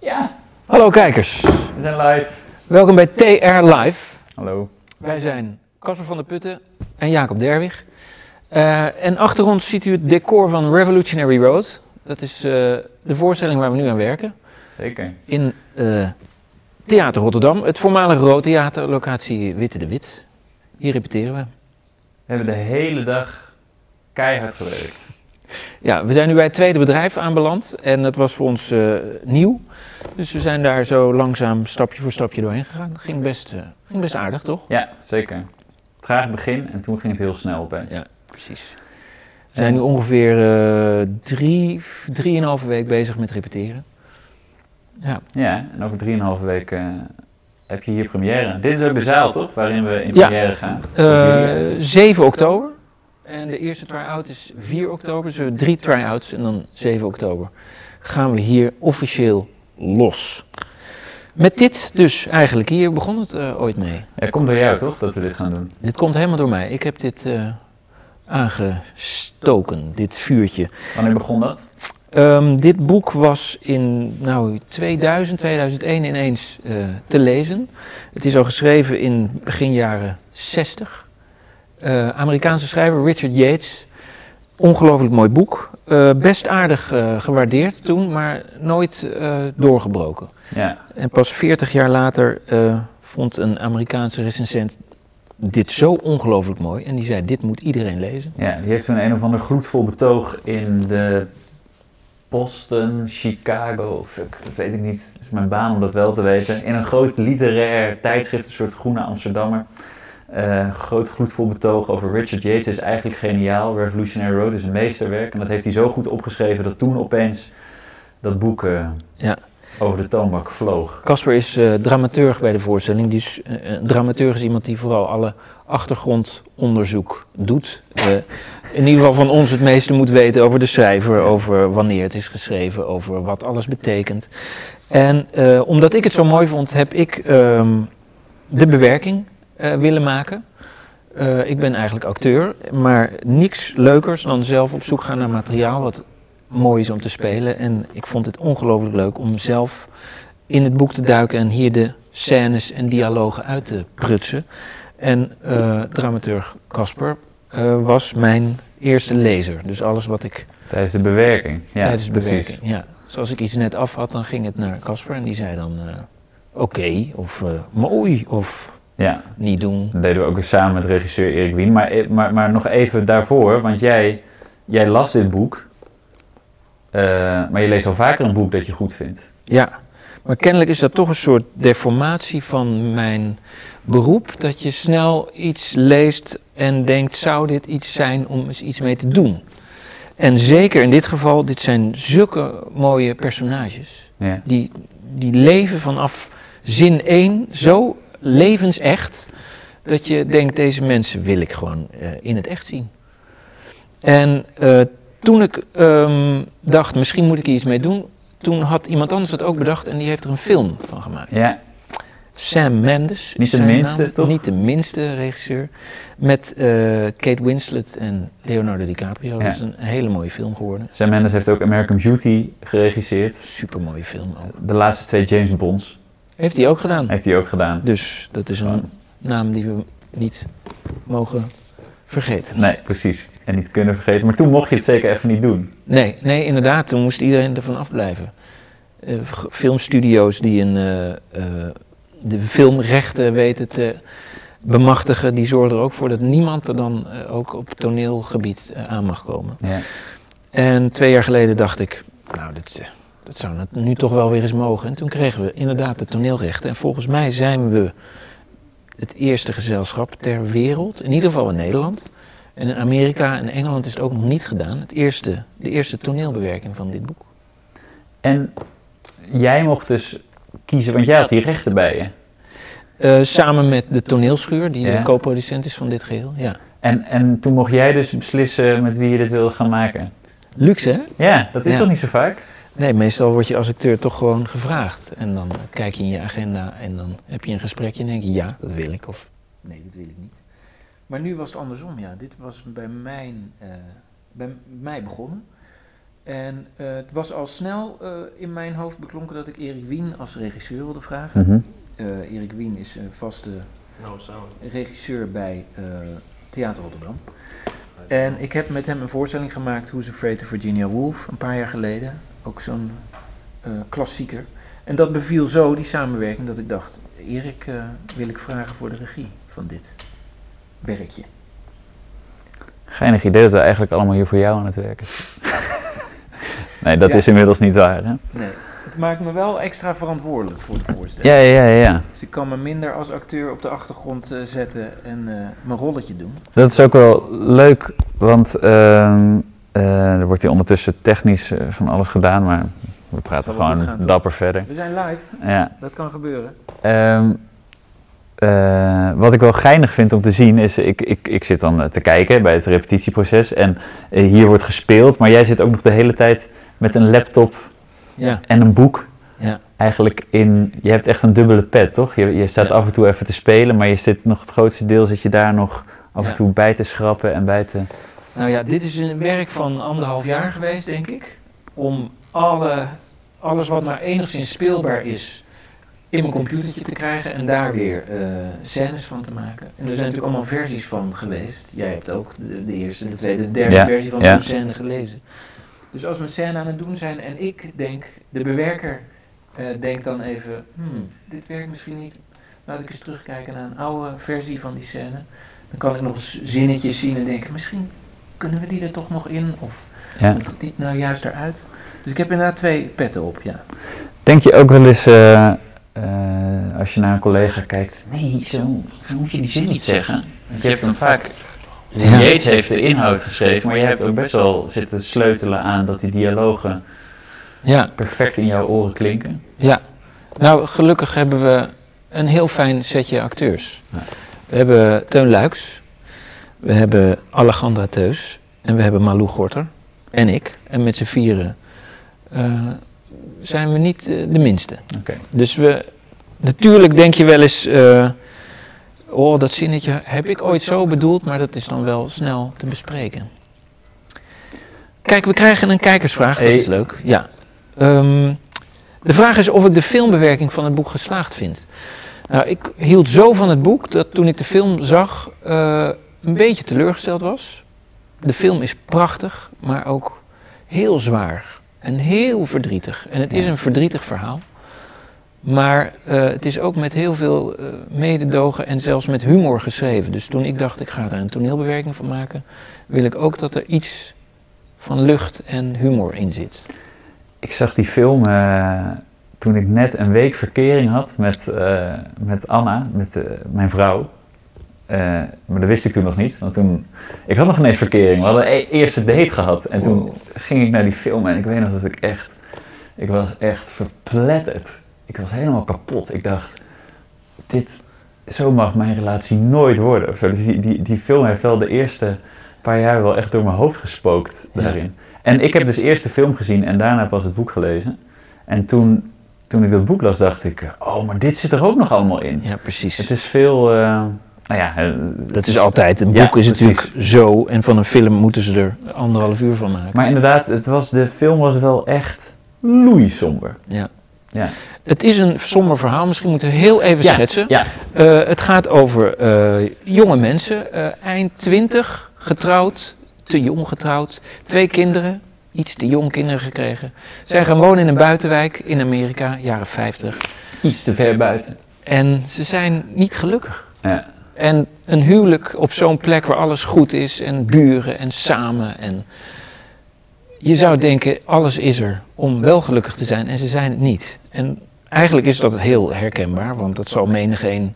Ja, Hallo kijkers, we zijn live. welkom bij TR Live. Hallo. Wij zijn Casper van der Putten en Jacob Derwig. Eh, en achter ons ziet u het decor van Revolutionary Road. Dat is eh, de voorstelling waar we nu aan werken. Zeker. In eh, Theater Rotterdam, het voormalige Rood Theater, locatie Witte de Wit. Hier repeteren we. We hebben de hele dag keihard gewerkt. Ja, we zijn nu bij het tweede bedrijf aanbeland en dat was voor ons eh, nieuw. Dus we zijn daar zo langzaam stapje voor stapje doorheen gegaan. Ging best, eh, ging best aardig, toch? Ja, zeker. Traag begin en toen ging het heel snel opeens. Ja. Precies. We zijn nu ongeveer eh drie, drieënhalve week bezig met repeteren. Ja, Ja, en over drieënhalve eh, heb je hier première. Dit is ook de zaal, toch? Waarin we in Ja. première gaan. Eh 7 oktober. En de eerste try-out is 4 oktober. Dus we hebben drie try-outs en dan 7 oktober gaan we hier officieel los. Met dit dus eigenlijk. Hier begon het eh, ooit mee. Ja, komt door jou, toch? Dat we dit gaan doen. Dit komt helemaal door mij. Ik heb dit eh, aangestoken, dit vuurtje. Wanneer begon dat? Ehm, dit boek was in nou, 2000, 2001 ineens eh, te lezen. Het is al geschreven in begin jaren 60. Eh, Amerikaanse schrijver Richard Yates. Ongelooflijk mooi boek. Eh, best aardig eh, gewaardeerd toen, maar nooit doorgebroken. Ja. En pas 40 jaar later vond een Amerikaanse recensent dit zo ongelooflijk mooi. En die zei, dit moet iedereen lezen. ja, die heeft toen een of ander gloedvol betoog in de Boston, Chicago, fuck, dat weet ik niet. Het is mijn baan om dat wel te weten. In een groot literair tijdschrift, een soort groene Amsterdammer. Eh, groot gloedvol betoog over Richard Yates is eigenlijk geniaal. Revolutionary Road is een meesterwerk. En dat heeft hij zo goed opgeschreven dat toen opeens dat boek eh, Ja. over de toonbank vloog. Casper is eh, dramaturg bij de voorstelling. Dus, een dramaturg is iemand die vooral alle achtergrondonderzoek doet. In ieder geval van ons het meeste moet weten over de schrijver, over wanneer het is geschreven, over wat alles betekent. En omdat ik het zo mooi vond, heb ik ehm, de bewerking eh, willen maken. Eh, ik ben eigenlijk acteur, maar niks leukers dan zelf op zoek gaan naar materiaal wat mooi is om te spelen. En ik vond het ongelooflijk leuk om zelf in het boek te duiken en hier de scènes en dialogen uit te prutsen. En eh, dramaturg Casper was mijn eerste lezer. Dus alles wat ik Tijdens de bewerking. Ja, tijdens de precies. bewerking. Ja. Dus als ik iets net af had, dan ging het naar Casper en die zei dan oké of mooi of Ja, niet doen. dat deden we ook weer samen met regisseur Erik Wien. Maar, eh, maar, maar nog even daarvoor, want jij, jij las dit boek. eh, maar je leest al vaker een boek dat je goed vindt. Ja, maar kennelijk is dat toch een soort deformatie van mijn beroep. Dat je snel iets leest en denkt, zou dit iets zijn om eens iets mee te doen? En zeker in dit geval, dit zijn zulke mooie personages. Ja. Die, die leven vanaf zin 1 zo levensecht, dat je denkt, deze mensen wil ik gewoon eh, in het echt zien. En eh, toen ik ehm, dacht, misschien moet ik hier iets mee doen, toen had iemand anders dat ook bedacht en die heeft er een film van gemaakt. ja, Sam Mendes. Niet de minste, naam. toch? Niet de minste regisseur. Met eh, Kate Winslet en Leonardo DiCaprio. Ja. Dat is een hele mooie film geworden. Sam Mendes heeft ook American Beauty geregisseerd. Super mooie film ook. De laatste twee James Bonds Heeft hij ook gedaan. heeft hij ook gedaan. Dus dat is een naam die we niet mogen vergeten. Nee, precies. En niet kunnen vergeten. Maar toen mocht je het zeker even niet doen. Nee, nee, inderdaad. Toen moest iedereen ervan afblijven. Uh, filmstudio's die een, uh, uh, de filmrechten weten te bemachtigen, die zorgen er ook voor dat niemand er dan ook op toneelgebied aan mag komen. Ja. En twee jaar geleden dacht ik, nou, dit, dat zou nu toch wel weer eens mogen. En toen kregen we inderdaad de toneelrechten. En volgens mij zijn we het eerste gezelschap ter wereld, in ieder geval in Nederland. En in Amerika en Engeland is het ook nog niet gedaan. Het eerste, de eerste toneelbewerking van dit boek. En jij mocht dus kiezen, want jij had die rechten bij je. Uh, samen met de toneelschuur, die ja. de co-producent is van dit geheel. Ja. En, en toen mocht jij dus beslissen met wie je dit wilde gaan maken? Luxe, hè? Ja, dat is ja. toch niet zo vaak? Nee, meestal word je als acteur toch gewoon gevraagd. En dan kijk je in je agenda en dan heb je een gesprekje en denk je ja, dat wil ik. Of nee, dat wil ik niet. Maar nu was het andersom, ja. Dit was bij, mijn, uh, bij mij begonnen. En uh, het was al snel uh, in mijn hoofd beklonken dat ik Erik Wien als regisseur wilde vragen. Mm -hmm. Erik Wien is vaste regisseur bij Theater Rotterdam. En ik heb met hem een voorstelling gemaakt, Who's Afraid of Virginia Woolf, een paar jaar geleden. Ook zo'n uh, klassieker. En dat beviel zo, die samenwerking, dat ik dacht, Erik uh, wil ik vragen voor de regie van dit werkje. Geinig idee dat we eigenlijk allemaal hier voor jou aan het werken Nee, dat ja. is inmiddels niet waar, hè? Nee. Het maakt me wel extra verantwoordelijk voor de voorstelling. Ja, ja, ja. ja. Dus ik kan me minder als acteur op de achtergrond uh, zetten en uh, mijn rolletje doen. Dat is ook wel leuk, want uh, er wordt hier ondertussen technisch van alles gedaan, maar we praten gewoon gaan, dapper verder. We zijn live, ja. dat kan gebeuren. Ehm, uh, wat ik wel geinig vind om te zien is, ik, ik, ik zit dan te kijken bij het repetitieproces en hier wordt gespeeld, maar jij zit ook nog de hele tijd met een laptop ja. en een boek. Ja. Eigenlijk in, je hebt echt een dubbele pet, toch? Je, je staat Ja. af en toe even te spelen, maar je zit nog het grootste deel zit je daar nog af en toe bij te schrappen en bij te. Nou ja, dit is een werk van anderhalf jaar geweest, denk ik. Om alle, alles wat maar enigszins speelbaar is in mijn computertje te krijgen en daar weer eh, scènes van te maken. En er zijn natuurlijk allemaal versies van geweest. Jij hebt ook de, de eerste, de tweede, de derde Ja, versie van ja. zo'n scène gelezen. Dus als we een scène aan het doen zijn en ik denk, de bewerker eh, denkt dan even, hmm, dit werkt misschien niet. Laat ik eens terugkijken naar een oude versie van die scène. Dan kan ik nog zinnetjes zien en denken, misschien kunnen we die er toch nog in? Of Ja. moet niet nou juist eruit? Dus ik heb inderdaad twee petten op, ja. Denk je ook wel eens, eh, eh, als je naar een collega kijkt, nee, zo, zo moet je die zin niet zeggen. Want je hebt hem vaak, Yates heeft de inhoud geschreven, maar je hebt ook best wel zitten sleutelen aan dat die dialogen Ja, perfect in jouw oren klinken. ja. Nou, gelukkig hebben we een heel fijn setje acteurs. Ja. We hebben Teun Luiks, we hebben Alejandra Teus en we hebben Malou Gorter en ik. En met z'n vieren eh, zijn we niet eh, de minste. Oké. Dus we, natuurlijk denk je wel eens, eh, oh dat zinnetje heb ik ooit zo bedoeld, maar dat is dan wel snel te bespreken. Kijk, we krijgen een kijkersvraag, dat is leuk. Ja. Ehm, de vraag is of ik de filmbewerking van het boek geslaagd vind. Nou, ik hield zo van het boek dat toen ik de film zag, een beetje teleurgesteld was. De film is prachtig, maar ook heel zwaar en heel verdrietig. En het is een verdrietig verhaal. Maar eh, het is ook met heel veel eh, mededogen en zelfs met humor geschreven. Dus toen ik dacht, ik ga daar een toneelbewerking van maken, wil ik ook dat er iets van lucht en humor in zit. Ik zag die film eh, toen ik net een week verkering had met, met Anna, met mijn vrouw. Eh, maar dat wist ik toen nog niet, want toen... Ik had nog ineens verkering, we hadden een eerste date gehad. En toen Wow. ging ik naar die film en ik weet nog dat ik echt... Ik was echt verpletterd. Ik was helemaal kapot. Ik dacht, dit... Zo mag mijn relatie nooit worden. Of zo. Dus die, die, die film heeft wel de eerste paar jaar wel echt door mijn hoofd gespookt Ja. daarin. En ik heb dus eerst de film gezien en daarna pas het boek gelezen. En toen, toen ik dat boek las, dacht ik, oh, maar dit zit er ook nog allemaal in. Ja, precies. Het is veel, eh, nou ja... eh, Dat is altijd. Een Ja, boek is precies. natuurlijk zo. En van een film moeten ze er anderhalf uur van maken. Maar inderdaad, het was, de film was wel echt loeisomber. ja. Ja. Het is een somber verhaal, misschien moeten we heel even Ja, schetsen. Ja, Eh, het gaat over eh, jonge mensen, eind 20, getrouwd, te jong getrouwd, twee kinderen, iets te jong kinderen gekregen. Zij gaan wonen in een buitenwijk in Amerika, jaren 50. iets te ver buiten. En ze zijn niet gelukkig. Ja. En een huwelijk op zo'n plek waar alles goed is en buren en samen. En je zou denken, alles is er om wel gelukkig te zijn en ze zijn het niet. En eigenlijk is dat heel herkenbaar, want dat zal menigeen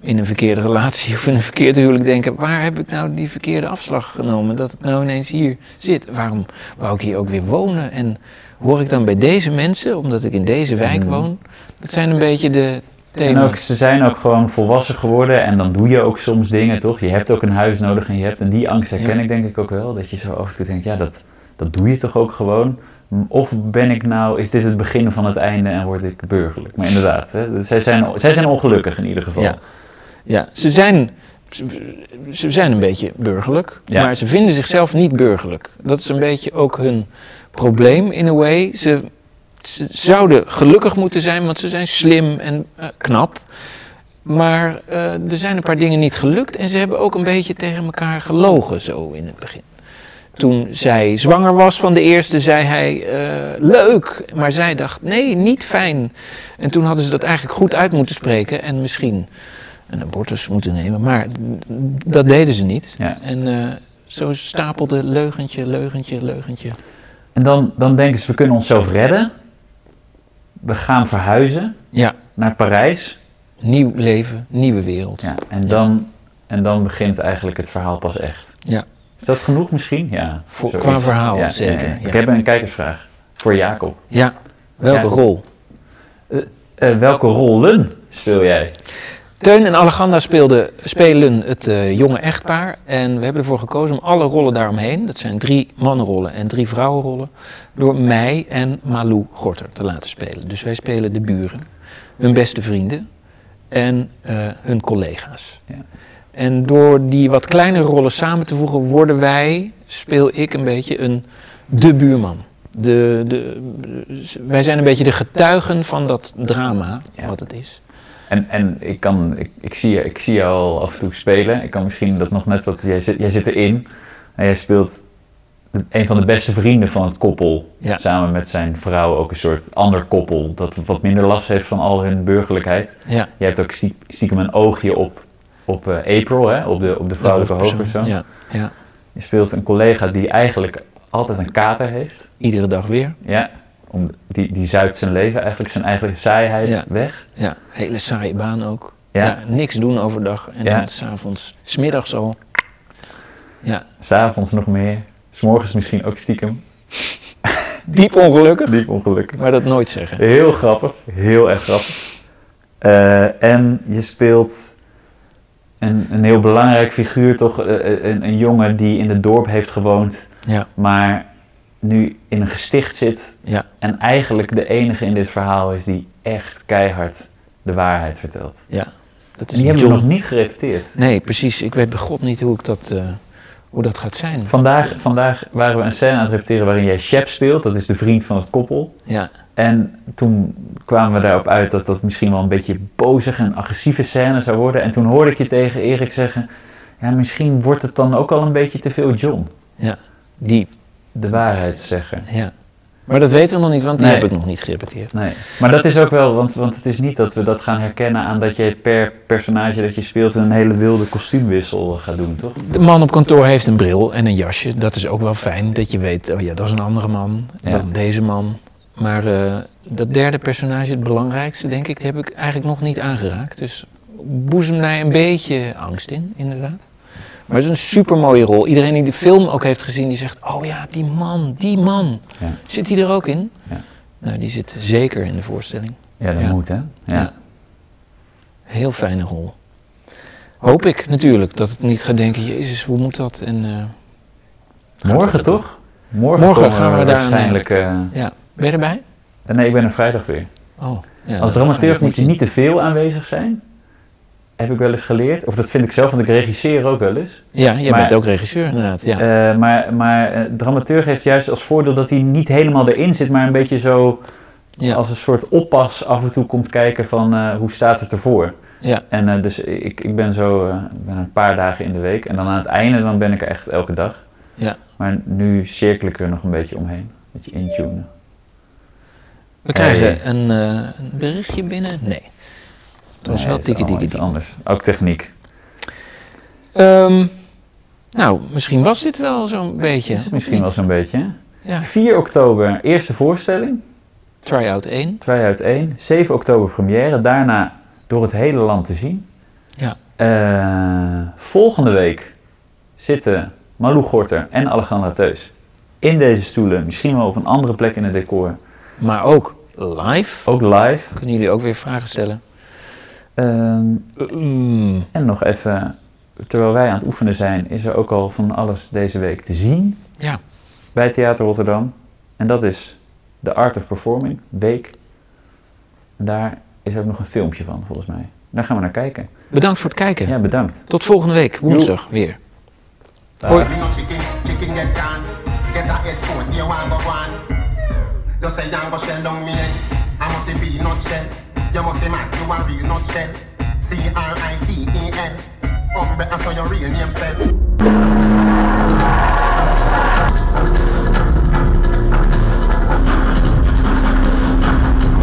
in een verkeerde relatie of in een verkeerde huwelijk denken, waar heb ik nou die verkeerde afslag genomen dat ik nou ineens hier zit? Waarom wou ik hier ook weer wonen? En hoor ik dan bij deze mensen, omdat ik in deze wijk Mm. woon? Dat zijn een beetje de En ook, ze zijn ook gewoon volwassen geworden en dan doe je ook soms dingen, toch? Je hebt ook een huis nodig en je hebt, en die angst herken Ja. ik denk ik ook wel, dat je zo af en toe denkt, ja, dat, dat doe je toch ook gewoon? Of ben ik nou, is dit het begin van het einde en word ik burgerlijk? Maar inderdaad, hè, zij, zijn, zij zijn ongelukkig in ieder geval. Ja. Ja, ze zijn, ze, ze zijn een beetje burgerlijk, Ja. maar ze vinden zichzelf niet burgerlijk. Dat is een beetje ook hun probleem in a way. Ze, ze zouden gelukkig moeten zijn, want ze zijn slim en eh, knap. Maar eh, er zijn een paar dingen niet gelukt en ze hebben ook een beetje tegen elkaar gelogen zo in het begin. Toen zij zwanger was van de eerste, zei hij eh, leuk, maar zij dacht nee, niet fijn. En toen hadden ze dat eigenlijk goed uit moeten spreken en misschien een abortus moeten nemen, maar dat deden ze niet. Ja. En zo stapelde leugentje, leugentje, leugentje. En dan, dan denken ze, we kunnen onszelf redden. We gaan verhuizen Ja, naar Parijs. nieuw leven, nieuwe wereld. Ja, en, dan, en dan begint eigenlijk het verhaal pas echt. Ja. Is dat genoeg misschien? Ja. Voor- zoiets. qua verhaal, Ja, zeker, ja, ja. ja. Ik heb een kijkersvraag voor Jacob. Ja, welke rol? Eh, welke rollen speel jij? Teun en Alleganda speelden, spelen het eh, jonge echtpaar. En we hebben ervoor gekozen om alle rollen daaromheen, dat zijn drie mannenrollen en drie vrouwenrollen, door mij en Malou Gorter te laten spelen. Dus wij spelen de buren, hun beste vrienden en eh, hun collega's. Ja. En door die wat kleinere rollen samen te voegen, worden wij, speel ik een beetje een de buurman. De, de, wij zijn een beetje de getuigen van dat drama, Ja. wat het is. En, en ik, kan, ik, ik, zie, je- ik zie je al af en toe spelen. Ik kan misschien dat nog net wat. Jij zit, jij zit erin. En jij speelt een van de beste vrienden van het koppel. Ja. Samen met zijn vrouw ook een soort ander koppel. Dat wat minder last heeft van al hun burgerlijkheid. Ja. Jij hebt ook stie- stiekem een oogje op, op eh, April, hè? Op, de, op de vrouwelijke hoofdpersoon. Ja, ja, Je speelt een collega die eigenlijk altijd een kater heeft. iedere dag weer. Ja. Om, die, die zuipt zijn leven eigenlijk, zijn eigen saaiheid Ja. weg. Ja, hele saaie baan ook. Ja. Ja. niks doen overdag en Ja. dan s'avonds, smiddags al. Ja, S'avonds nog meer. S'morgens misschien ook stiekem. diep ongelukkig, Diep ongelukkig. maar dat nooit zeggen. Heel grappig. Heel erg grappig. Eh, en je speelt een, een heel belangrijk figuur, toch? Eh, een, een jongen die in het dorp heeft gewoond, Ja, maar nu in een gesticht zit. ja, En eigenlijk de enige in dit verhaal is die echt keihard de waarheid vertelt. ja. Dat En is die hebben we nog niet gerepeteerd. Nee, precies. Ik weet bij God niet hoe, ik dat, eh, hoe dat gaat zijn. Vandaag, vandaag waren we een scène aan het repeteren waarin jij Shep speelt. Dat is de vriend van het koppel. Ja, En toen kwamen we daarop uit dat dat misschien wel een beetje bozig en agressieve scène zou worden. En toen hoorde ik je tegen Erik zeggen, ja, misschien wordt het dan ook al een beetje te veel John. ja, diep. De waarheid zeggen. Ja. Maar dat weten we nog niet, want die Nee. heb ik nog niet gerepeteerd. Nee, maar dat is ook wel, want, want het is niet dat we dat gaan herkennen aan dat je per personage dat je speelt een hele wilde kostuumwissel gaat doen, toch? De man op kantoor heeft een bril en een jasje. Dat is ook wel fijn dat je weet, oh ja, dat is een andere man Ja. dan deze man. Maar eh, dat derde personage, het belangrijkste, denk ik, heb ik eigenlijk nog niet aangeraakt. Dus boezem mij een beetje angst in, inderdaad. Maar het is een super mooie rol. Iedereen die de film ook heeft gezien, die zegt: Oh ja, die man, die man. Ja. Zit hij er ook in? Ja. Nou, die zit zeker in de voorstelling. Ja, dat moet hè. Ja. Heel fijne rol. Hoop ik natuurlijk dat het niet gaat denken: Jezus, hoe moet dat? En, eh, Morgen toch? Morgen, gaan we daar waarschijnlijk... eh, Ja, ben je erbij? nee, ik ben er vrijdag weer. Oh, ja, Als dramaturg moet je niet te veel aanwezig zijn. Heb ik wel eens geleerd. Of dat vind ik zelf, want ik regisseer ook wel eens. Ja, jij Maar- bent ook regisseur inderdaad. Ja. Eh, maar maar dramaturg heeft juist als voordeel dat hij niet helemaal erin zit, maar een beetje zo Ja. als een soort oppas af en toe komt kijken van eh, hoe staat het ervoor. Ja. En dus ik, ik ben zo ben een paar dagen in de week en dan aan het einde dan ben ik er echt elke dag. Ja. Maar nu cirkel ik er nog een beetje omheen. Een beetje intunen. We krijgen Hey. een, een berichtje binnen. Nee. Het was Nee, wel tikkie tikkie iets anders. Ook techniek. Ehm, nou, misschien was dit wel zo'n beetje. Is misschien wel zo'n beetje. Ja. 4 oktober eerste voorstelling. Try-out 1. Try uit 1. 7 oktober première. Daarna door het hele land te zien. Ja. Eh, volgende week zitten Malou Gorter en Alejandra Teus in deze stoelen. Misschien wel op een andere plek in het decor. Maar ook live. Ook live. Kunnen jullie ook weer vragen stellen? Ehm, Mm, en nog even, terwijl wij aan het oefenen zijn, is er ook al van alles deze week te zien ja. bij Theater Rotterdam. En dat is de Art of Performing Week. En daar is ook nog een filmpje van, volgens mij. Daar gaan we naar kijken. Bedankt voor het kijken. Ja, bedankt. Tot volgende week, woensdag weer. Hoi. Just say go shell down me. I must say be not shell. You must say man, you a real not shell. C-R-I-T-E-N. Umbre, I saw your real name spell.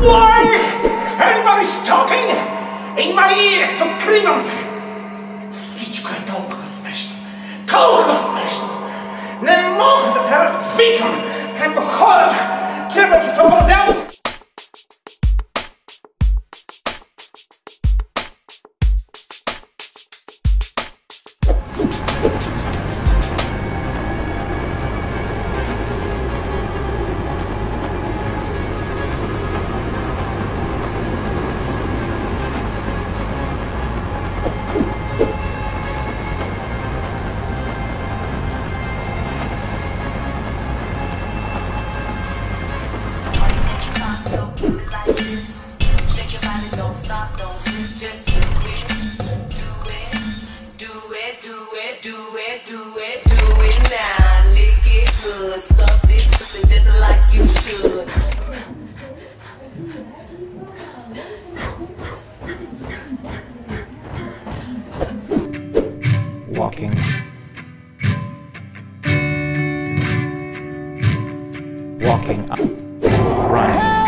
Why? Everybody's talking in my ears, so кривам се. Всичко е толкова смешно. Толкова смешно. Не мога да се развикам, като хората трябва да се съобразяват Walking. Walking. Running.